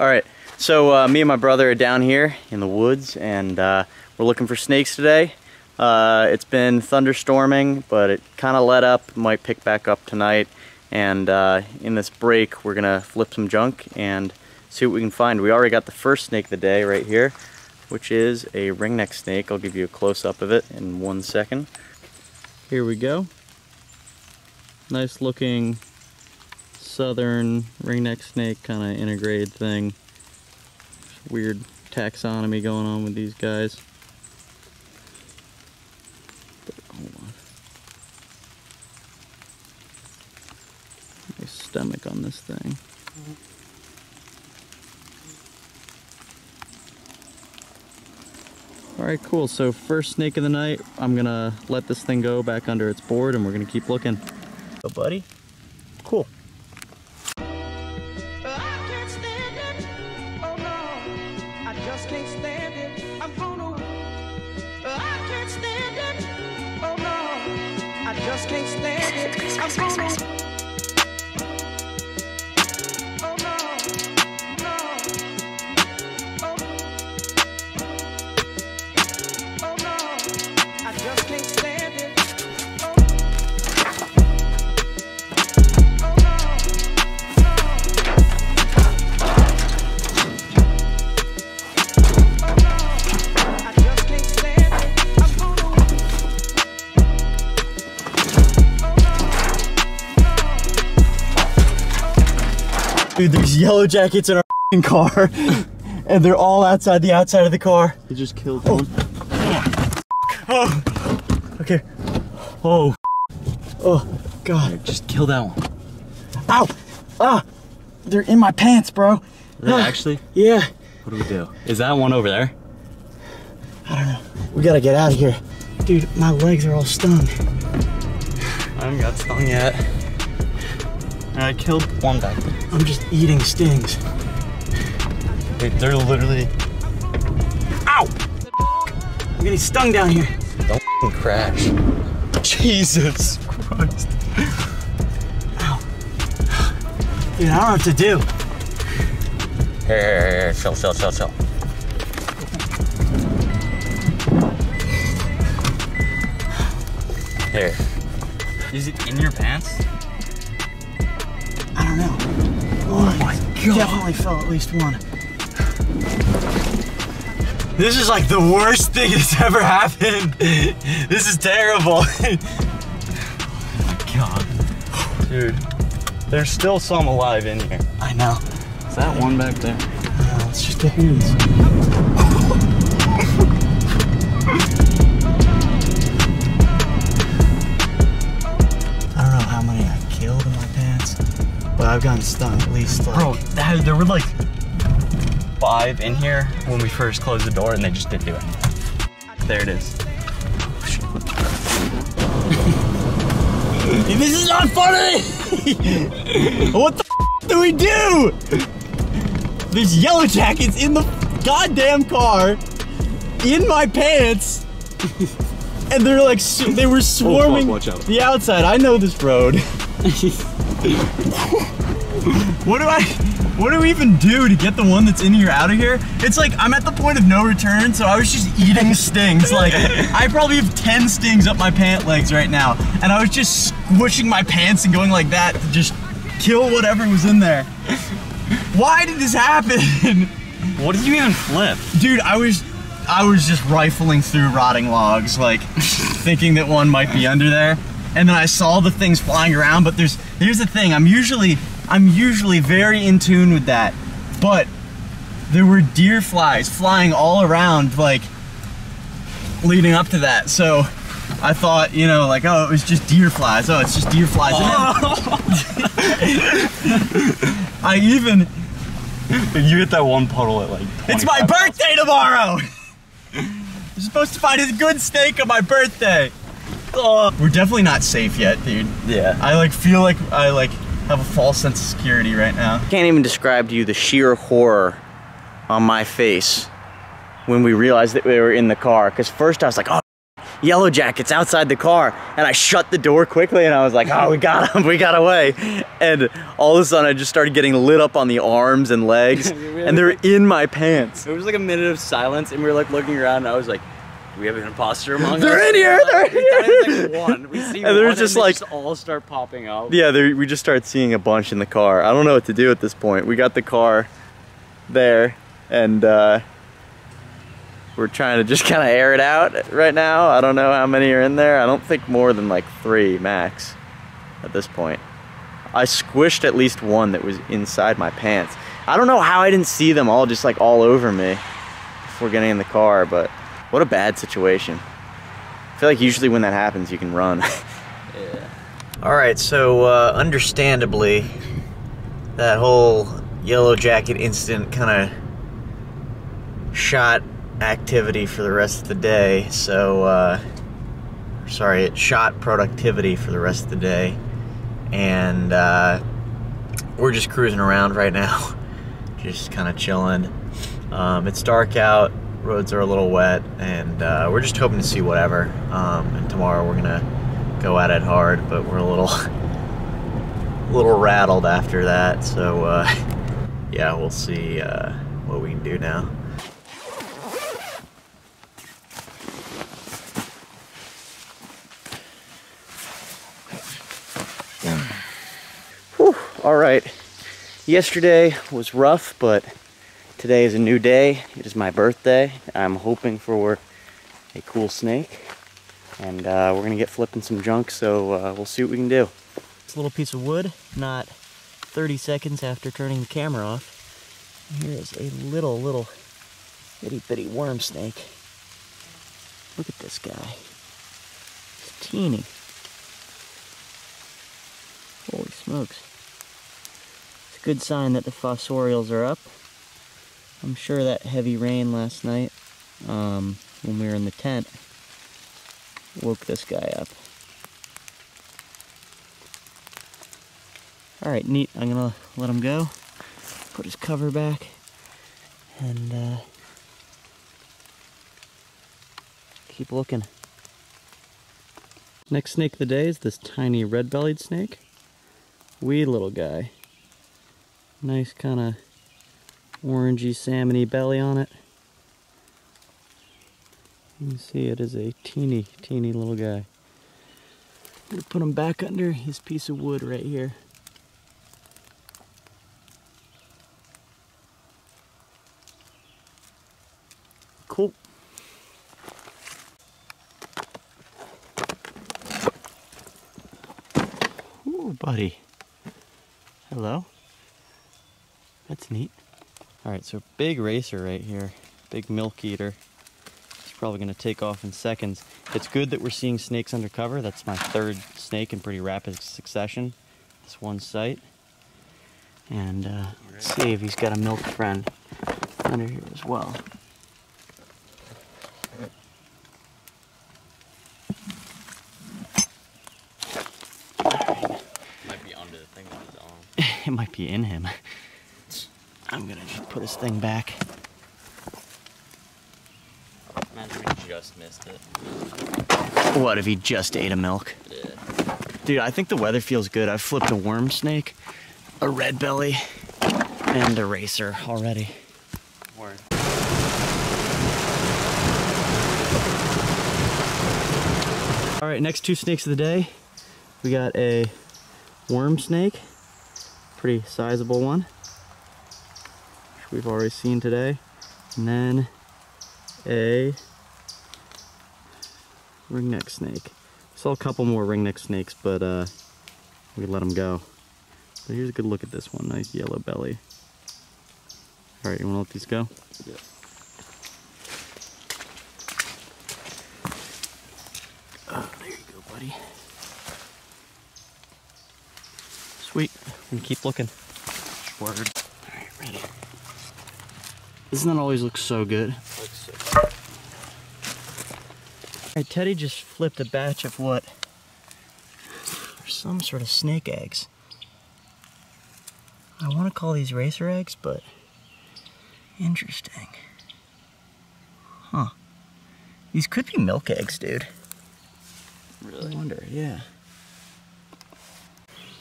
All right, so uh, me and my brother are down here in the woods and uh, we're looking for snakes today. Uh, it's been thunderstorming, but it kind of let up, might pick back up tonight. And uh, in this break, we're gonna flip some junk and see what we can find. We already got the first snake of the day right here, which is a ringneck snake. I'll give you a close-up of it in one second. Here we go. Nice looking southern ringneck snake kind of integrated thing. Weird taxonomy going on with these guys. Stomach on this thing. Alright, cool. So first snake of the night, I'm gonna let this thing go back under its board and we're gonna keep looking. Oh, buddy. Cool. Just can't stand it. I'm gonna. Dude, there's yellow jackets in our f***ing car, and they're all outside the outside of the car. He just killed one. Oh, okay. Oh, oh, God. Just kill that one. Ow! Ah! They're in my pants, bro. Ah, actually? Yeah. What do we do? Is that one over there? I don't know. We gotta get out of here. Dude, my legs are all stung. I haven't got stung yet. I killed one there. I'm just eating stings. Wait, they're literally. Ow! I'm getting stung down here. Don't crash. Jesus Christ. Dude, I don't know what to do. Here, here, here. Chill, chill, chill, chill. Here. Is it in your pants? I don't know. Oh my god. Definitely fell at least one. This is like the worst thing that's ever happened. This is terrible. Oh my god. Dude, there's still some alive in here. I know. Is that one back there? Uh, let's just get these. But I've gotten stung at least like. Bro, that, there were like five in here when we first closed the door and they just didn't do it. There it is. This is not funny! what the f- do we do? There's yellow jackets in the goddamn car, in my pants, and they're like, they were oh, swarming watch out. the outside. I know this road. what do I, what do we even do to get the one that's in here out of here? It's like, I'm at the point of no return, so I was just eating stings. Like, I probably have 10 stings up my pant legs right now, and I was just squishing my pants and going like that to just kill whatever was in there. Why did this happen? What did you even flip? Dude, I was I was just rifling through rotting logs, like thinking that one might be under there. And then I saw the things flying around, but there's here's the thing, I'm usually I'm usually very in tune with that. But there were deer flies flying all around like leading up to that. So I thought, you know, like, oh, it was just deer flies. Oh, it's just deer flies. I even You hit that one puddle at like. It's my 25 birthday tomorrow! You're supposed to find a good steak on my birthday. Oh, we're definitely not safe yet, dude. Yeah. I like feel like I like have a false sense of security right now. Can't even describe to you the sheer horror on my face when we realized that we were in the car. Cause first I was like, oh, yellow jackets outside the car. And I shut the door quickly and I was like, oh, we got him, we got away. And all of a sudden I just started getting lit up on the arms and legs and they're in my pants. It was like a minute of silence, and we were like looking around, and I was like, "Do we have an imposter among They're us?" in here, they're We thought it was, here. like one. We see And they're one, just they like- just all start popping out. Yeah, we just started seeing a bunch in the car. I don't know what to do at this point. We got the car there, and uh, we're trying to just kind of air it out right now. I don't know how many are in there. I don't think more than like three max at this point. I squished at least one that was inside my pants. I don't know how I didn't see them all just like all over me before getting in the car, but what a bad situation. I feel like usually when that happens, you can run. Yeah. All right, so uh, understandably, that whole yellow jacket incident kind of shot activity for the rest of the day. So, uh, sorry, it shot productivity for the rest of the day, and uh, we're just cruising around right now, just kind of chilling. Um, it's dark out, roads are a little wet, and uh, we're just hoping to see whatever. Um, and tomorrow we're gonna go at it hard, but we're a little, a little rattled after that. So uh, yeah, we'll see uh, what we can do now. Whew, all right. Yesterday was rough, but today is a new day. It is my birthday. I'm hoping for a cool snake. And uh, we're gonna get flipping some junk so uh, we'll see what we can do. This little piece of wood not 30 seconds after turning the camera off. Here is a little little itty bitty worm snake. Look at this guy. It's teeny. Holy smokes. It's a good sign that the fossorials are up i'm sure that heavy rain last night um, when we were in the tent woke this guy up. All right, neat. I'm gonna let him go. Put his cover back, and uh, keep looking. Next snake of the day is this tiny red-bellied snake. Wee little guy. Nice kind of orangey, salmony belly on it. You can see it is a teeny, teeny little guy. I'm gonna put him back under his piece of wood right here. Cool. Ooh, buddy. Hello. That's neat. All right, so big racer right here. Big milk eater. It's probably gonna take off in seconds. It's good that we're seeing snakes undercover. That's my third snake in pretty rapid succession. This one site. And uh, let's see if he's got a milk friend under here as well. Might be under the thing that he's on. it might be in him. I'm gonna just put this thing back. Imagine we just missed it. What if he just ate a milk? Yeah. Dude, I think the weather feels good. I've flipped a worm snake, a red belly, and a racer already. Word. All right, next two snakes of the day. We got a worm snake, pretty sizable one, we've already seen today. And then a ringneck snake. Saw a couple more ringneck snakes, but uh, we let them go. But here's a good look at this one, nice yellow belly. All right, you wanna let these go? Yeah. Oh, there you go, buddy. Sweet. And keep looking. Word. Alright, ready. Doesn't that always look so good? Looks so Alright, Teddy just flipped a batch of what? Some sort of snake eggs. I want to call these racer eggs, but interesting. Huh. These could be milk eggs, dude. Really? I Really? wonder, yeah.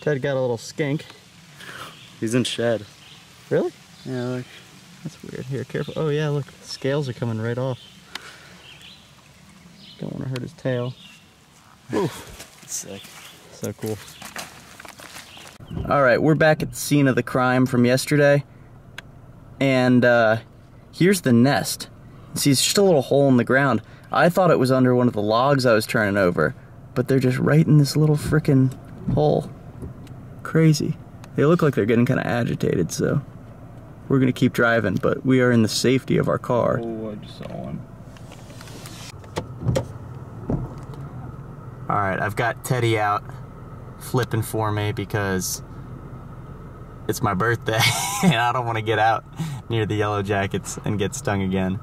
Ted got a little skink. He's in shed. Really? Yeah, look. That's weird. Here, careful. Oh yeah, look, the scales are coming right off. Don't want to hurt his tail. It's sick. So cool. All right, we're back at the scene of the crime from yesterday. And uh, here's the nest. See, it's just a little hole in the ground. I thought it was under one of the logs I was turning over, but they're just right in this little frickin' hole. Crazy. They look like they're getting kind of agitated, so we're gonna keep driving, but we are in the safety of our car. Oh, I just saw one. All right, I've got Teddy out flipping for me because it's my birthday and I don't want to get out near the yellow jackets and get stung again.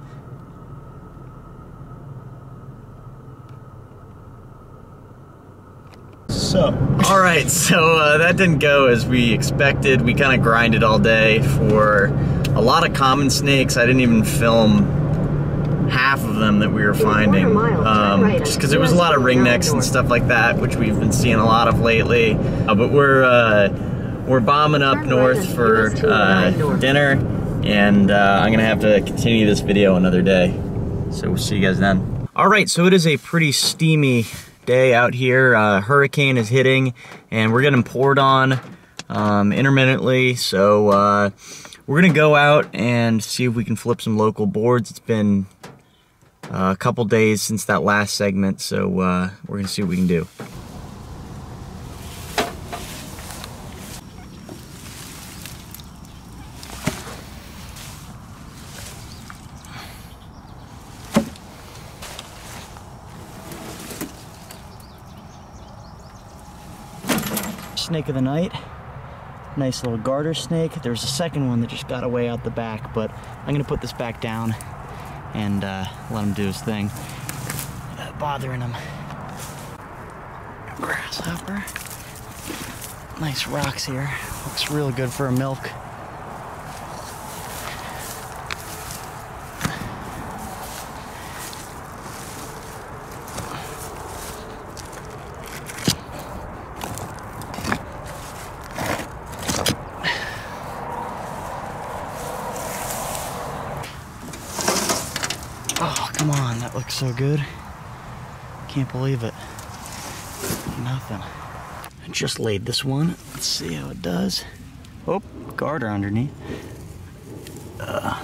So, all right, so uh, that didn't go as we expected. We kind of grinded all day for a lot of common snakes. I didn't even film half of them that we were finding, um, just because there was a lot of ringnecks and stuff like that, which we've been seeing a lot of lately. Uh, but we're uh, we're bombing up north for uh, dinner, and uh, I'm gonna have to continue this video another day. So we'll see you guys then. All right, so it is a pretty steamy day out here. Uh, hurricane is hitting, and we're getting poured on um, intermittently. So uh, we're gonna go out and see if we can flip some local boards. It's been uh, a couple days since that last segment, so uh, we're gonna see what we can do. Snake of the night. Nice little garter snake. There's a second one that just got away out the back, but I'm gonna put this back down and uh, let him do his thing. Uh, bothering him. Grasshopper. Nice rocks here. Looks real good for a milk. Oh, come on. That looks so good. Can't believe it. Nothing. I just laid this one. Let's see how it does. Oh, garter underneath. Uh.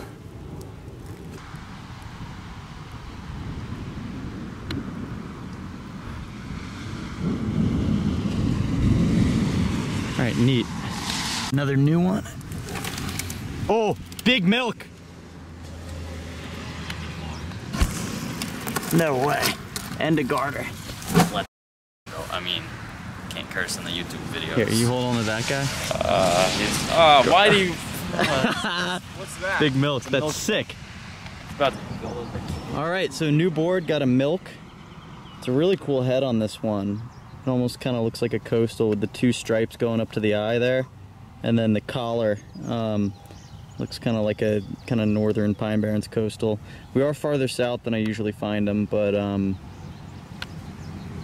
All right, neat. Another new one. Oh, big milk. No way. And a garter. I mean, can't curse in the YouTube videos. Here, you hold on to that guy. Uh, he's, uh, why do you? What's that? Big milk. That's Milk. sick. about to go. All right, so new board got a milk. It's a really cool head on this one. It almost kind of looks like a coastal with the two stripes going up to the eye there, and then the collar um, looks kind of like a kind of northern Pine Barrens coastal. We are farther south than I usually find them, but um,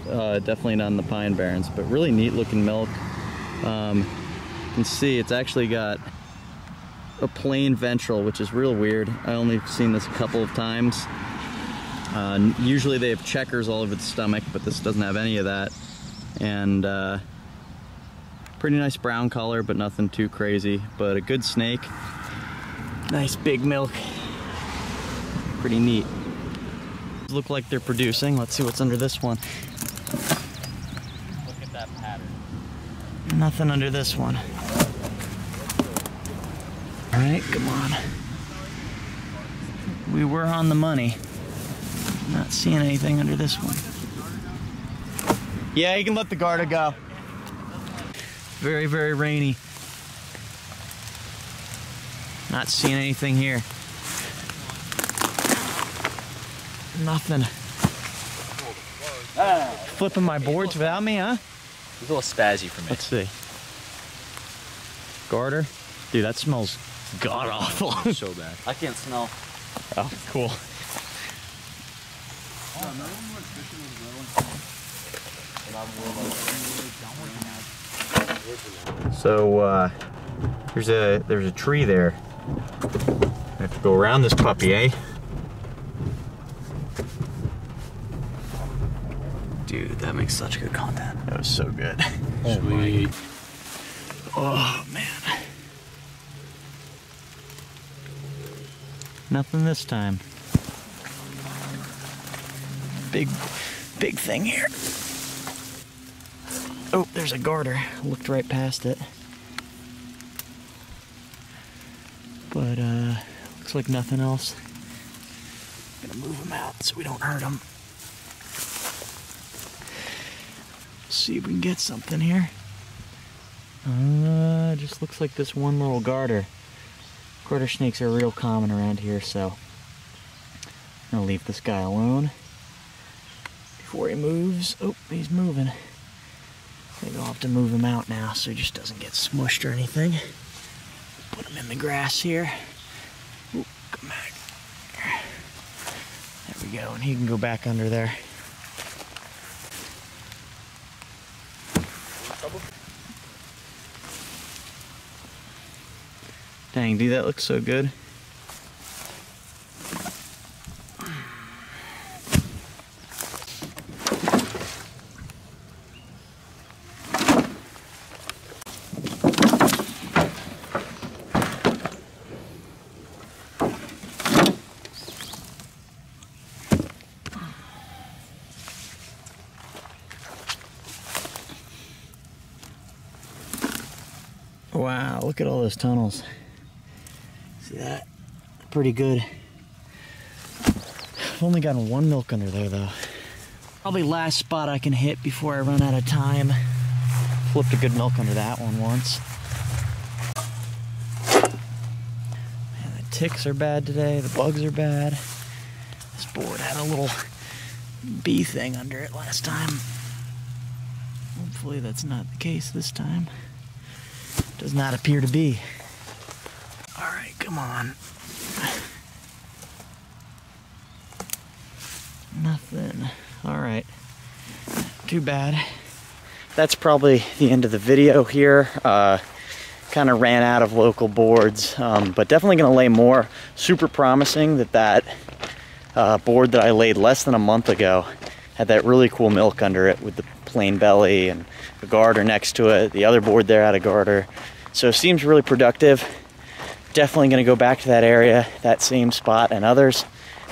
uh, definitely not in the Pine Barrens. But really neat looking milk. Um, you can see it's actually got a plain ventral, which is real weird. I only seen this a couple of times. Uh, usually they have checkers all over the stomach, but this doesn't have any of that. And uh, pretty nice brown color, but nothing too crazy. But a good snake. Nice big milk. Pretty neat. Look like they're producing. Let's see what's under this one. Look at that pattern. Nothing under this one. All right, come on. We were on the money. Not seeing anything under this one. Yeah, you can let the garter go. Very, very rainy. Not seeing anything here. Nothing. Flipping my boards without me, huh? He's a little spazzy for me. Let's see. Garter? Dude, that smells god awful. so bad. I can't smell. oh, cool. So uh, there's a there's a tree there. I have to go around this puppy, eh? Dude, that makes such good content. That was so good. Sweet. Oh man. Nothing this time. Big, big thing here. Oh, there's a garter. Looked right past it. But uh, looks like nothing else. I'm Gonna move them out so we don't hurt them. See if we can get something here. Uh, just looks like this one little garter. Garter snakes are real common around here, so I'm gonna leave this guy alone before he moves. Oh, he's moving. Maybe I'll have to move him out now so he just doesn't get smushed or anything. Put him in the grass here. Ooh, come back. There we go, and he can go back under there. Dang, dude, that looks so good. Wow, look at all those tunnels. See that? Pretty good. I've only gotten one milk under there though. Probably last spot I can hit before I run out of time. Flipped a good milk under that one once. Man, the ticks are bad today. The bugs are bad. This board had a little bee thing under it last time. Hopefully that's not the case this time. Does not appear to be. All right, come on. Nothing. All right. Too bad. That's probably the end of the video here. Uh, kind of ran out of local boards, um, but definitely going to lay more. Super promising that that uh, board that I laid less than a month ago had that really cool milk under it with the plain belly and a garter next to it. The other board there had a garter. So it seems really productive. Definitely going to go back to that area, that same spot and others,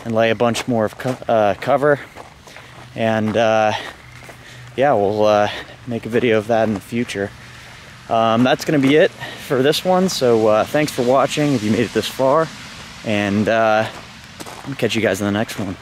and lay a bunch more of co uh, cover. And uh, yeah, we'll uh, make a video of that in the future. Um, that's going to be it for this one. So uh, thanks for watching if you made it this far. And uh, I'll catch you guys in the next one.